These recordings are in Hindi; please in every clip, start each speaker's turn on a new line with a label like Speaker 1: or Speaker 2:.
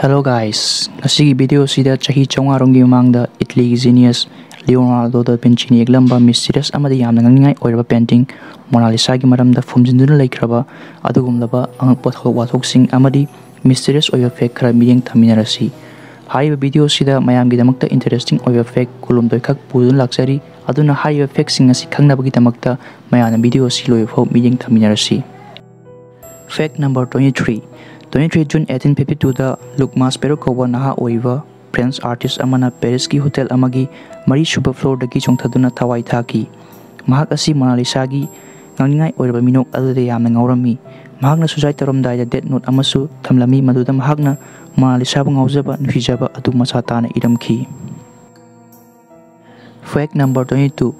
Speaker 1: Hello guys, nasi video sida cahi chong arong gimang da itli genius Leonardo da Vinci ni eglam ba mysterious ama da yam nangang ngai oil ba painting. Mona Lisa gi maram da fum adu gum laba ang pot ho wa thok sing di mysterious oil effect kra miyang thamina rasi. Hai video sida mayam gi damakta interesting oil effect kulum doi kak pudun laksari adu na hai effect sing asi kang na bagi damakta mayam video si loi fo miyang thamina rasi. Fact number 23 23 जून 1852 लुकमास पेरोको नहा ओवा फ्रेंच आर्टिस्ट अमना पेरिस की होटल मरी सूब फ्लोर दगी चोंथदुना थवाई थाकी महाक असी मोनालिसा की नंगिंगाई ओरब मिनोक अलरे याम नंगौरमी महाक न तरम दाय डेट नोट अमसु थमलमी मदुद महाक न मोनालिसा बंगौजब नफिजब अदु मसाता न इरमखी फैक्ट नंबर 22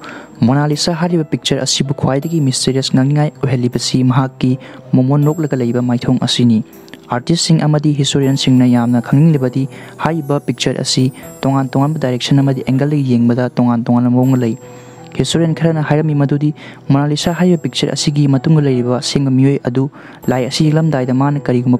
Speaker 1: मोनालिसा हरिब पिक्चर असी बुखवाई दगी मिस्टीरियस नंगिंगाई ओहेलिबसी haiba picture asi tongan tongan direction amadi angle yengbada tongan tongan mong lei historian kharana hairami madudi mona lisa haiba picture asigi matung leiba sing miyoi adu lai asi lam dai da man kari guma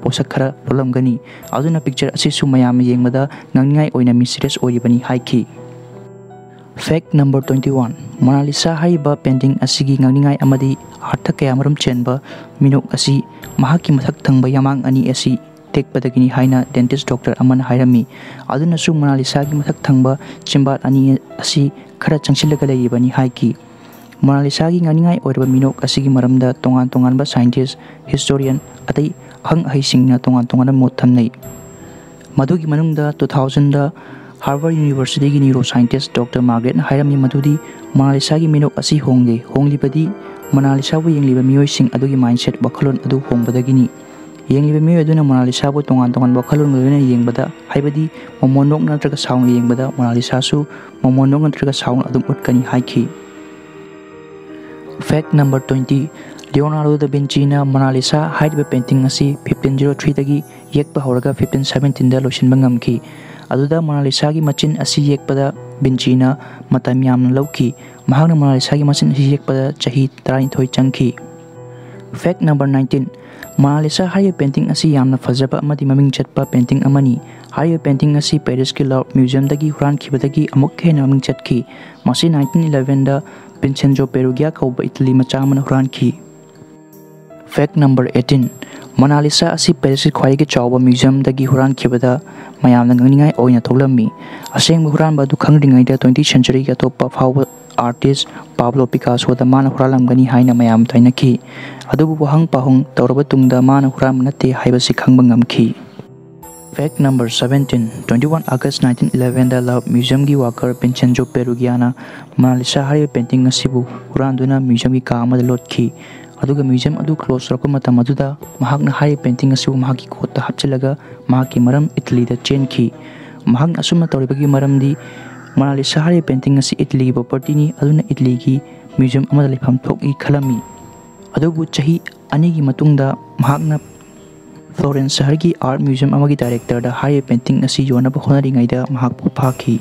Speaker 1: posak khara rolam gani aduna picture asi su mayam yengbada ngangai oina mi serious oiribani haiki fact number 21 mona lisa haiba painting asigi ngangai amadi artha kaya maram chenba minok asi ꯃꯍꯥꯛꯀꯤ ꯃꯊꯛ ꯊꯪꯕ ꯌꯥꯃꯥꯡ ꯑꯅꯤ ꯑꯁꯤ ꯇꯦꯛꯄꯗꯒꯤꯅꯤ ꯍꯥꯏꯅ ꯗꯦꯟꯇꯤꯁ ꯗꯣꯛꯇꯔ ꯑꯃꯅ ꯍꯥꯏꯔꯝꯃꯤ ꯑꯗꯨꯅꯁꯨ ꯃꯣꯅꯥꯂꯤꯁꯥꯒꯤ ꯃꯊꯛ ꯊꯪꯕ ꯆꯤꯝꯕꯥꯠ ꯑꯅꯤ ꯑꯁꯤ ꯈꯔ ꯆꯪꯁꯤꯜꯂꯒ ꯂꯩꯔꯤꯕꯅꯤ ꯍꯥꯏꯈꯤ ꯃꯣꯅꯥꯂꯤꯁꯥꯒꯤ ꯉꯥꯡꯅꯤꯡꯉꯥꯏ ꯑꯣꯏꯔꯕ ꯃꯤꯅꯣꯛ ꯑꯁꯤꯒꯤ ꯃꯔꯝꯗ ꯇꯣꯉꯥꯟ ꯇꯣꯉꯥꯟꯕ ꯁꯥꯏꯟꯇꯤꯁ ꯍꯤꯁꯇꯣꯔꯤꯌꯟ ꯑꯇꯩ ꯑꯈꯪ ꯑꯍꯩꯁꯤꯡꯅ ꯇꯣꯉꯥꯟ ꯇꯣꯉꯥꯟꯕ ꯃꯣꯠ ꯊꯝꯅꯩ ꯃꯗꯨꯒꯤ ꯃꯅꯨꯡꯗ ꯇꯨ ꯊꯥꯎꯖꯟꯗ हार्वर्ड यूनिवर्सिटी की न्यूरो साइंटिस्ट डॉक्टर मार्गरेट हायरमी मधुदी मोनालिसा की मिनोक होंगे होंगलीबदी मोनालिसा बु येंगलीबा मियोइसिंग अदुगी माइंडसेट होंबदगिनी येंगलीबा मियोइ अदुना मोनालिसा वखलोन लोइना येंगबदा हाइबदी मोमोनोक नत्रगा साउंड येंगबदा मोनालिसा मोमोनोक नत्रगा साउंड उटकनी हाइखी फैक्ट नंबर 20 लियोनार्डो दा विंचीना मोनालिसा हाइबा पेंटिंग असी 1503 दगी येकपा हौरगा 1517 दा लोइसिनबा ngamki अदुदा मोनालिसा की मचिन बिंचीना मतम लौकी मोनालिसा की मचिन चही तरानिथोय चंखी फैक्ट नंबर 19 मोनालिसा हारिय पेंटिंग फजबा ममिंग चटपा पेंटिंग पेंटिंग पेरिस की लव म्यूज़ियम दगी हुरान खिबदगी अमुक हेन ममिंग चटकी मसी 1911 दा विंसेंजो मनालीसा पेरिसी खाई के चौब म्यूज़ियम हुरानद मामना गंगनी थोलमी असेंब हुरान खाद्री ट्वेंटी सेंचुरी के अतोप फाव आर्टिस पाब्लो पिकासोद हुरानी है मैं तैनखी अब वहाँ पहुंग तौर तुम मान हुरान नाते हैं खबर गमी number seventeen twenty one August nineteen eleven Louvre museum की वाकर पेंसेंजो पेरुगियाना मनालीसा हर पेंटिंग हुरान म्यूज़ियम की काम लोटी अगर म्यूज़ियम क्लोज रखे पेंटिंग कोट हाचलगे इटली चेंखी असम तौरबी मरमी Mona Lisa painting Italy property Italy की म्यूज़ियम लेफम थोड़ी खलमी अब चाह फ्लोरें सहर की आर्ट म्यूज़ियम की डायरेक्टर हर पेंटिंग योनब होनरी फाखी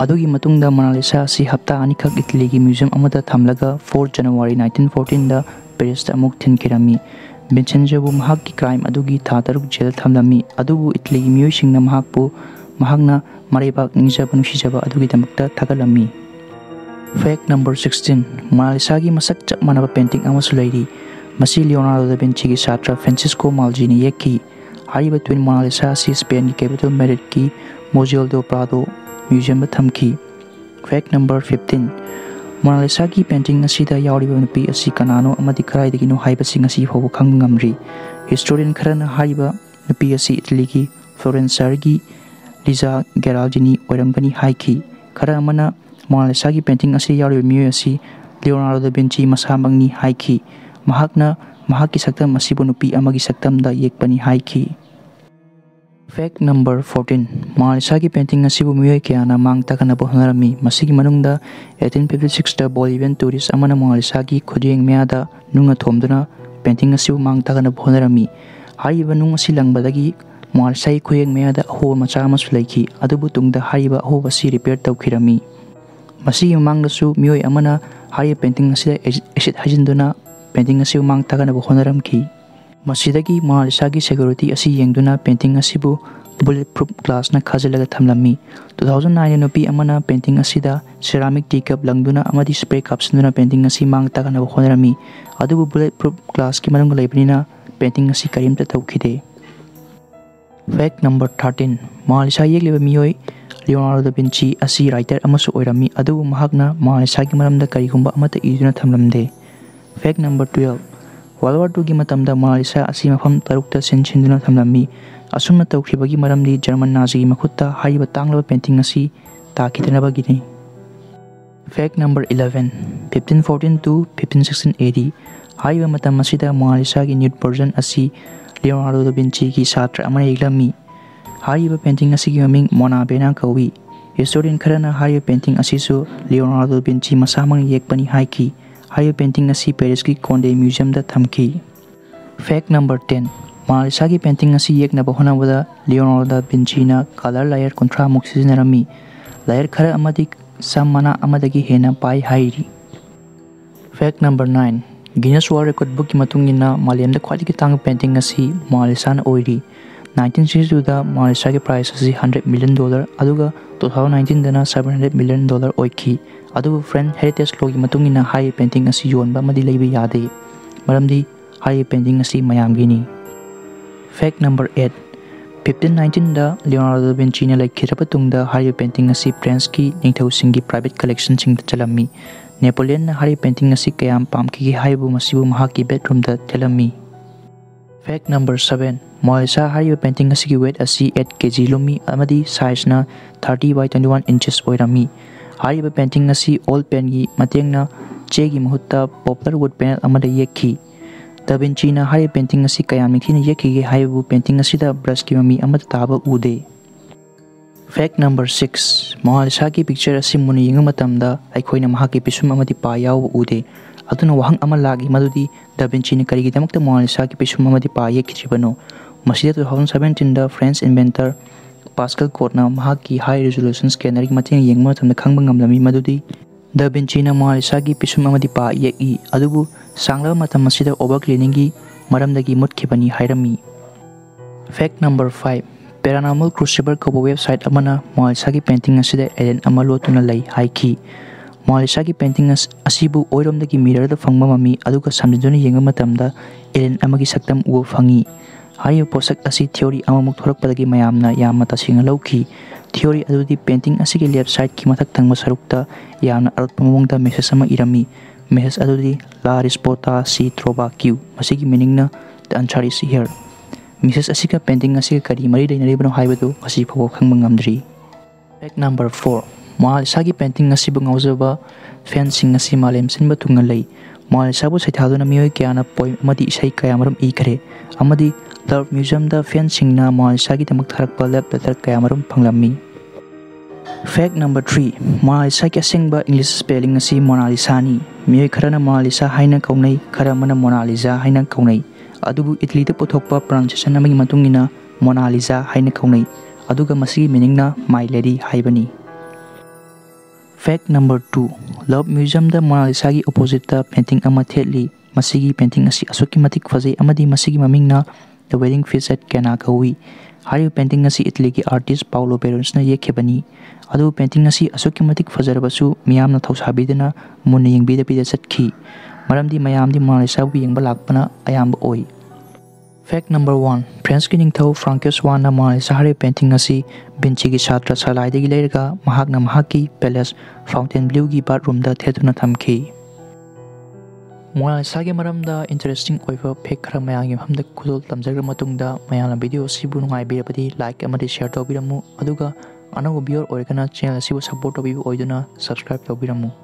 Speaker 1: अगर मनाली सह हफ़्ता अनीक इटली की म्यूज़ियम थमलग फोर जनवरी नाइनटीन फोर्टीन ꯄꯦꯔꯤꯁꯇ ꯑꯃꯨꯛ ꯊꯤꯟꯈꯤꯔꯝꯃꯤ ꯚꯤꯟꯁꯦꯟꯖꯕꯨ ꯃꯍꯥꯛꯀꯤ ꯀ꯭ꯔꯥꯏꯝ ꯑꯗꯨꯒꯤ ꯊꯥ ꯇꯔꯨꯛ ꯖꯦꯜ ꯊꯝꯂꯝꯃꯤ ꯑꯗꯨꯕꯨ ꯏꯇꯂꯤꯒꯤ ꯃꯤꯑꯣꯏꯁꯤꯡꯅ ꯃꯍꯥꯛꯄꯨ ꯃꯍꯥꯛꯅ ꯃꯔꯩꯕꯥꯛ ꯅꯤꯡꯖꯕ ꯅꯨꯡꯁꯤꯖꯕ ꯑꯗꯨꯒꯤꯗꯃꯛꯇ ꯊꯥꯒꯠꯂꯝꯃꯤ ꯐꯦꯛ ꯅꯝꯕꯔ ꯁꯤꯛꯁꯇꯤꯟ ꯃꯣꯅꯥꯂꯤꯁꯥꯒꯤ ꯃꯁꯛ ꯆꯞ ꯃꯥꯟꯅꯕ ꯄꯦꯟꯇꯤꯡ ꯑꯃꯁꯨ ꯂꯩꯔꯤ ꯃꯁꯤ ꯂꯤꯌꯣꯅꯥꯔꯗꯣ ꯗ ꯚꯤꯟꯁꯤꯒꯤ ꯁꯥꯇ꯭ꯔ ꯐ꯭ꯔꯥꯟꯁꯤꯁꯀꯣ ꯃꯥꯜꯖꯤꯅ ꯌꯦꯛꯈꯤ ꯍꯥꯏꯔꯤꯕ ꯇ꯭ꯋꯤꯟ ꯃꯣꯅꯥꯂꯤꯁꯥ ꯑꯁꯤ ꯁ꯭ꯄꯦꯟꯒꯤ ꯀꯦꯄꯤꯇꯦꯜ ꯃꯦꯔꯤꯠꯀꯤ ꯃꯣꯖꯦꯜ ꯗꯣ ꯄ꯭ꯔꯥꯗꯣ ꯃ꯭ꯌꯨꯖꯤꯌꯝꯗ ꯊꯝꯈꯤ fact number fifteen Mona Lisa की पेंटिंग नुपी कनानो फाव खंग ngamri historian खरना नुपी इटली की फ्लोरेंसर की लिजा गेराल्डिनी ओरमगनी हाइकी खरा अमना मोनालिसा की पेंटिंग लियोनार्डो महाकना महाकी सक्तम नुपी अमगी ꯐꯦꯛ ꯅꯝꯕꯔ ꯐꯣꯔꯇꯤꯟ ꯃꯥꯂꯤꯁꯥꯒꯤ ꯄꯦꯟꯇꯤꯡ ꯑꯁꯤꯕꯨ ꯃꯤꯑꯣꯏ ꯀꯌꯥꯅ ꯃꯥꯡ ꯇꯥꯛꯅꯕ ꯍꯣꯠꯅꯔꯝꯃꯤ ꯃꯁꯤꯒꯤ ꯃꯅꯨꯡꯗ ꯑꯩꯠꯇꯤꯟ ꯐꯤꯐꯇꯤ ꯁꯤꯛꯁꯇ ꯕꯣꯂꯤꯕꯤꯌꯟ ꯇꯨꯔꯤꯁ ꯑꯃꯅ ꯃꯣꯅꯥꯂꯤꯁꯥꯒꯤ ꯈꯨꯗꯌꯦꯡ ꯃꯌꯥꯗ ꯅꯨꯡꯅ ꯊꯣꯝꯗꯨꯅ ꯄꯦꯟꯇꯤꯡ ꯑꯁꯤꯕꯨ ꯃꯥꯡ ꯇꯥꯛꯅꯕ ꯍꯣꯠꯅꯔꯝꯃꯤ ꯍꯥꯏꯔꯤꯕ ꯅꯨꯡ ꯑꯁꯤ ꯂꯪꯕꯗꯒꯤ ꯃꯣꯅꯥꯂꯤꯁꯥꯒꯤ ꯈꯨꯌꯦꯡ ꯃꯌꯥꯗ ꯑꯍꯣꯕ ꯃꯆꯥ ꯑꯃꯁꯨ ꯂꯩꯈꯤ ꯑꯗꯨꯕꯨ ꯇꯨꯡꯗ ꯍꯥꯏꯔꯤꯕ ꯑꯍꯣꯕ ꯑꯁꯤ ꯔꯤꯄꯦꯌꯔ ꯇꯧꯈꯤꯔꯝꯃꯤ ꯃꯁꯤꯒꯤ ꯃꯃꯥꯡꯗꯁꯨ ꯃꯤꯑꯣꯏ ꯑꯃꯅ ꯍꯥꯏꯔꯤꯕ ꯄꯦꯟꯇꯤꯡ ꯑꯁꯤꯗ ꯑꯦꯁꯤꯗ ꯍꯩꯖꯤꯟꯗꯨꯅ ꯄꯦꯟꯇꯤꯡ ꯑꯁꯤꯕꯨ ꯃꯥꯡ ꯇꯥꯛꯅꯕ ꯍꯣꯠꯅꯔꯝꯈꯤ ꯃꯁꯤꯗꯒꯤ ꯃꯣꯅꯥꯂꯤꯁꯥꯒꯤ ꯁꯦꯀ꯭ꯌꯨꯔꯤꯇꯤ ꯑꯁꯤ ꯌꯦꯡꯗꯨꯅ ꯄꯦꯟꯇꯤꯡ ꯑꯁꯤꯕꯨ bullet proof glass na khajalaga thamlami 2009 nupi amana painting asida ceramic teacup langduna amadi spray cups nuna painting asi mang ta kana khonarami adubu bullet proof glass ki manung leibnina painting asi karim ta tawkhide fact number 13 malisa yekleba miyoi leonardo da vinci asi writer amasu oirami adubu mahakna malisa ki maramda karigumba amata iduna thamlamde world war two की मालेशिया मौम तरुक्त सेंसीन थम्मी असमना जर्मन नाजी की मखुद तांगल painting ताकीदनबगी fact number eleven fifteen fourteen to fifteen sixteen AD high मतम की न्यूट पर्जन लियोनार्डो बिंची की छात्र अमी हाई पेंटिंग मोना बेना कौी हिस्टोरियन खरना हाई पेंटिंग लियोनार्डो बिंची मसाम येपनी हाई की kawi historian kharana hariba painting asi su Leonardo da Vinci masamang yekpani haiki हाई पेंटिंग असी पेरिस की कोंडे म्यूज़ियम दा थमकी। फैक्ट नंबर 10 मालिसा की पेंटिंग असी एक नब होनाबदा लियोनार्डो दा विंचीना कलर लेयर कुंथ्रा मुक सिजनरमी लेयर खर अमदि समना अमदगी हेना पाई हाईरी fact number 9 Guinness World Record Book की मतुंगिना मालियम दा ख्वाइदगी तांग पेंटिंग असी मालिसा न ओइरी 1962 दा मालिसा की प्राइस असी 100 मिलियन डॉलर अदुगा 2019 दना 700 मिलियन डॉलर ओइखी अदुबु फ्रेंड हेरिटेज लो की मतुंग इना हाई पेंटिंग असी योनबा मदि लेबि यादे मरमदि हाई पेंटिंग असी मयामगिनी fact number 8 1519 da Leonardo fact number seven Mona Lisa ꯍꯥꯏꯔꯤꯕ ꯄꯦꯟꯇꯤꯡ ꯑꯁꯤꯒꯤ ꯋꯦꯠ ꯑꯁꯤ ꯑꯦꯠ ꯀꯦ ꯖꯤ ꯂꯨꯝꯃꯤ ꯑꯃꯗꯤ ꯁꯥꯏꯖꯅ thirty by twenty one inches ꯑꯣꯏꯔꯝꯃꯤ ꯍꯥꯏꯔꯤꯕ ꯄꯦꯟꯇꯤꯡ ꯑꯁꯤ ꯑꯣꯜ ꯄꯦꯟꯒꯤ ꯃꯇꯦꯡꯅ ꯆꯦꯒꯤ ꯃꯍꯨꯠꯇ ꯄꯣꯄꯨꯂꯔ ꯋꯨꯗ ꯄꯦꯅꯦꯜ ꯑꯃꯗ ꯌꯦꯛꯈꯤ ꯗꯕꯤꯟꯆꯤꯅ ꯍꯥꯏꯔꯤꯕ ꯄꯦꯟꯇꯤꯡ ꯑꯁꯤ ꯀꯌꯥꯝ ꯅꯤꯡꯊꯤꯅ ꯌꯦꯛꯈꯤꯒꯦ ꯍꯥꯏꯕꯕꯨ ꯄꯦꯟꯇꯤꯡ ꯑꯁꯤꯗ ꯕ꯭ꯔꯁꯀꯤ ꯃꯃꯤ ꯑꯃꯠꯇ ꯇꯥꯕ ꯎꯗꯦ ꯐꯦꯛ ꯅꯝꯕꯔ ꯁꯤꯛꯁ ꯃꯣꯅꯥꯂꯤꯁꯥꯒꯤ ꯄꯤꯛꯆꯔ ꯑꯁꯤ ꯃꯨꯟꯅ ꯌꯦꯡꯕ ꯃꯇꯝꯗ ꯑꯩꯈꯣꯏꯅ ꯃꯍꯥꯛꯀꯤ ꯄꯤꯁꯨꯝ ꯑꯃꯗꯤ ꯄꯥ ꯌꯥꯎꯕ ꯎꯗꯦ ꯑꯗꯨꯅ ꯋꯥꯍꯪ ꯑꯃ ꯂꯥꯛꯏ ꯃꯗꯨꯗꯤ ꯗ ꯚꯤꯟꯆꯤꯅ ꯀꯔꯤꯒꯤꯗꯃꯛꯇ ꯃꯣꯅꯥꯂꯤꯁꯥꯒꯤ ꯄꯤꯁꯨꯝ ꯑꯃꯗꯤ ꯄꯥ ꯌꯦꯛꯈꯤꯗ꯭ꯔꯤꯕꯅꯣ ꯃꯁꯤꯗ ꯇꯨ ꯊꯥꯎꯖꯟ ꯁꯕꯦꯟꯇꯤꯟꯗ ꯐ꯭ꯔꯦꯟꯁ ꯏꯟꯚꯦꯟꯇꯔ ꯄꯥꯁꯀꯜ ꯀꯣꯠꯅ ꯃꯍꯥꯛꯀꯤ ꯍꯥꯏ ꯔꯤꯖꯣꯂꯨꯁꯟ ꯁ꯭ꯀꯦꯅꯔꯒꯤ ꯃꯇꯦꯡ ꯌꯦꯡꯕ ꯃꯇꯝꯗ ꯈꯪꯕ ꯉꯝꯂꯝꯃꯤ ꯃꯗꯨꯗꯤ ꯗ ꯚꯤꯟꯆꯤꯅ ꯃꯣꯅꯥꯂꯤꯁꯥꯒꯤ ꯄꯤꯁꯨꯝ ꯑꯃꯗꯤ ꯄꯥ ꯌꯦꯛꯏ ꯑꯗꯨꯕꯨ ꯁꯥꯡꯂꯕ ꯃꯇꯝ ꯑꯁꯤꯗ ꯑꯣꯚꯔ ꯀ꯭ꯂꯤꯅꯤꯡꯒꯤ ꯃꯔꯝꯗꯒꯤ ꯃꯨꯠꯈꯤꯕꯅꯤ ꯍꯥꯏꯔꯝꯃꯤ ꯐꯦꯛ ꯅꯝꯕꯔ ꯐꯥꯏꯚ ꯄꯦꯔꯥꯅꯣꯃꯜ ꯀ꯭ꯔꯨꯁꯤꯕꯔ ꯀꯧꯕ ꯋꯦꯕꯁꯥꯏꯠ ꯑꯃꯅ ꯃꯣꯅꯥꯂꯤꯁꯥꯒꯤ ꯄꯦꯟꯇꯤꯡ ꯑꯁꯤꯗ ꯑꯦꯂꯦꯟ ꯑꯃ ꯂꯣꯠꯇꯨꯅ ꯂꯩ ꯍꯥꯏꯈꯤ ꯃꯣꯅꯥꯂꯤꯁꯥꯒꯤ ꯄꯦꯟꯇꯤꯡ ꯑꯁꯤꯕꯨ ꯑꯣꯏꯔꯣꯝꯗꯒꯤ ꯃꯤꯔꯔꯗ ꯐꯪꯕ ꯃꯃꯤ ꯑꯗꯨꯒ ꯁꯝꯖꯤꯟꯗꯨꯅ ꯌꯦꯡꯕ ꯃꯇꯝꯗ ꯑꯦꯂꯦꯟ ꯑꯃꯒꯤ ꯁꯛꯇꯝ ꯎꯕ ꯐꯪꯉꯤ ꯍꯥꯏꯔꯤꯕ ꯄꯣꯠꯁꯛ ꯑꯁꯤ ꯊꯤꯑꯣꯔꯤ ꯑꯃꯃꯨꯛ ꯊꯣꯔꯛꯄꯗꯒꯤ ꯃꯌꯥꯝꯅ ꯌꯥꯝꯅ ꯇꯁꯦꯡꯅ ꯂꯧꯈꯤ ꯊꯤꯑꯣꯔꯤ ꯑꯗꯨꯗꯤ ꯄꯦꯟꯇꯤꯡ ꯑꯁꯤꯒꯤ ꯂꯦꯐ ꯁꯥꯏꯗꯀꯤ ꯃꯊꯛ ꯊꯪꯕ ꯁꯔꯨꯛꯇ ꯌꯥꯝꯅ ꯑꯔꯣꯠꯄ ꯃꯑꯣꯡꯗ ꯃꯦꯁꯦꯖ ꯑꯃ ꯏꯔꯝꯃꯤ ꯃꯦꯁꯦꯖ ꯑꯗꯨꯗꯤ ꯂꯥ ꯔꯤꯁꯄꯣꯇꯥ ꯁꯤ ꯇ꯭ꯔꯣꯕꯥ ꯀ꯭ꯌꯨ ꯃꯁꯤꯒꯤ ꯃꯤꯅꯤꯡꯅ ꯗ ꯑꯟꯁꯔ ꯏꯁ ꯍꯤꯌꯔ ꯃꯦꯁꯦꯖ ꯑꯁꯤꯒ ꯄꯦꯟꯇꯤꯡ ꯑꯁꯤꯒ ꯀꯔꯤ ꯃꯔꯤ ꯂꯩꯅꯔꯤꯕꯅꯣ ꯍꯥꯏꯕꯗꯨ ꯉꯁꯤ ꯐꯥꯎꯕ ꯈꯪꯕ ꯉꯝꯗ꯭ꯔꯤ ꯐꯦꯛ ꯅꯝꯕꯔ ꯐꯣꯔ ꯃꯣꯅꯥꯂꯤꯁꯥꯒꯤ ꯄꯦꯟꯇꯤꯡ ꯑꯁꯤꯕꯨ ꯉꯥꯎꯖꯕ ꯐꯦꯟꯁꯤꯡ ꯑꯁꯤ ꯃꯥꯂꯦꯝ ꯁꯤꯟꯕ ꯊꯨꯡꯅ ꯂꯩ ꯃꯣꯅꯥꯂꯤꯁꯥꯕꯨ ꯁꯩꯊꯥꯗꯨꯅ ꯃꯤꯑꯣꯏ ꯀꯌꯥꯅ ꯄꯣꯏꯝ ꯑꯃꯗꯤ ꯏꯁꯩ ꯀꯌꯥꯃꯔꯨꯝ ꯏꯈ꯭ꯔꯦ ꯑꯃꯗꯤ ꯂꯚ ꯃ꯭ꯌꯨꯖꯤꯌꯝꯗ ꯐꯦꯟꯁꯤꯡꯅ ꯃꯣꯅꯥꯂꯤꯁꯥꯒꯤꯗꯃꯛ ꯊꯥꯔꯛꯄ ꯂꯚ ꯂꯦꯇꯔ ꯀꯌꯥꯃꯔꯨꯝ ꯐꯪꯂꯝꯃꯤ ꯐꯦꯛ ꯅꯝꯕꯔ ꯊ꯭ꯔꯤ ꯃꯣꯅꯥꯂꯤꯁꯥꯒꯤ ꯑꯁꯦꯡꯕ ꯏꯪꯂꯤꯁ ꯁ꯭ꯄꯦꯂꯤꯡ ꯑꯁꯤ ꯃꯣꯅꯥꯂꯤꯁꯥꯅꯤ ꯃꯤꯑꯣꯏ ꯈꯔꯅ ꯃꯣꯅꯥꯂꯤꯁꯥ ꯍꯥꯏꯅ ꯀꯧꯅꯩ ꯈꯔ ꯑꯃꯅ ꯃꯣꯅꯥꯂꯤꯖꯥ ꯍꯥꯏꯅ ꯀꯧꯅꯩ ꯑꯗꯨꯕꯨ ꯏꯇꯂꯤꯗ ꯄꯨꯊꯣꯛꯄ ꯄ꯭ꯔꯣꯅꯥꯎꯟꯁꯤꯌꯦꯁꯟ ꯑꯃꯒꯤ ꯃꯇꯨꯡꯏꯟꯅ ꯃꯣꯅꯥꯂꯤꯖꯥ ꯍꯥꯏꯅ ꯀꯧꯅꯩ ꯑꯗꯨꯒ ꯃꯁꯤꯒꯤ ꯃꯤꯅꯤꯡꯅ ꯃꯥꯏ ꯂꯦꯗꯤ ꯍꯥꯏꯕꯅꯤ Phek number two love ꯃ꯭ꯌꯨꯖꯤꯌꯝꯗ ꯃꯣꯅꯥꯂꯤꯁꯥꯒꯤ ꯑꯣꯄꯣꯖꯤꯠꯇ painting ꯑꯃ ꯊꯦꯠꯂꯤ ꯃꯁꯤꯒꯤ ꯄꯦꯟꯇꯤꯡ ꯑꯁꯤ ꯑꯁꯨꯛꯀꯤ ꯃꯇꯤꯛ ꯐꯖꯩ ꯑꯃꯗꯤ ꯃꯁꯤꯒꯤ ꯃꯃꯤꯡꯅ ꯗ ꯋꯦꯗꯤꯡ ꯐꯤꯁ ꯑꯦꯠ ꯀꯦꯅꯥ ꯀꯧꯏ ꯍꯥꯏꯔꯤꯕ ꯄꯦꯟꯇꯤꯡ ꯑꯁꯤ ꯏꯇꯂꯤꯒꯤ ꯑꯥꯔꯇꯤꯁ ꯄꯥꯎꯂꯣ ꯕꯦꯔꯣꯟꯁꯅ ꯌꯦꯛꯈꯤꯕꯅꯤ ꯑꯗꯨꯕꯨ ꯄꯦꯟꯇꯤꯡ ꯑꯁꯤ ꯑꯁꯨꯛꯀꯤ ꯃꯇꯤꯛ ꯐꯖꯔꯕꯁꯨ ꯃꯤꯌꯥꯝꯅ ꯊꯧꯁꯥꯕꯤꯗꯅ ꯃꯨꯟꯅ ꯌꯦꯡꯕꯤꯗꯕꯤꯗ ꯆꯠꯈꯤ ꯃꯔꯝꯗꯤ ꯃꯌꯥꯝꯗꯤ ꯃꯣꯅꯥꯂꯤꯁꯥꯕꯨ ꯌꯦꯡꯕ ꯂꯥꯛꯄꯅ ꯑꯌꯥꯝꯕ ꯑꯣꯏ फैक्ट नंबर वन फ्रेंस की निथौ फ्रांकस वन मारे पेंटिंग असी बिंची की छात्र सलाईदी लेरगा की पैलेस फाउंटेन ब्लू की बाथ रूम थेतुन थमी मैं इसके इंटरेस्टिंग फेक खर मैं मम खुदोल तमजग्र मैं वीडियो नाइबी लाइक शेयर तौरमु अनु व्यूअर होगा चैनल सपोर्ट तौर सब्सक्राइब तौरमु